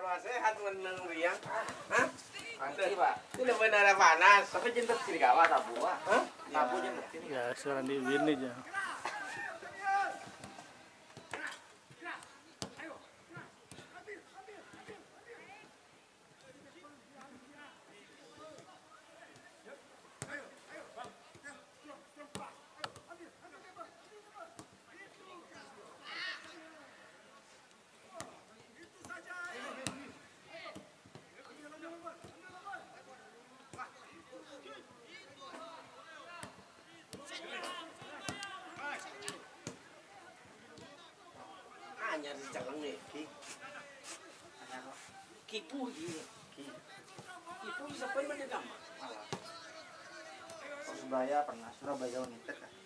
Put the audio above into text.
benar sehat menang riang. Hah? Angki pak. Tidak benar panas. Tapi jentet sini gawat tabu pak. Hah? Tabu jentet sini. Ya sekarang di ini aja. Hanya di celeng nih. Ki. Kipu gini. Kipu bisa pun menjadi Persebaya pernah Surabaya United kan.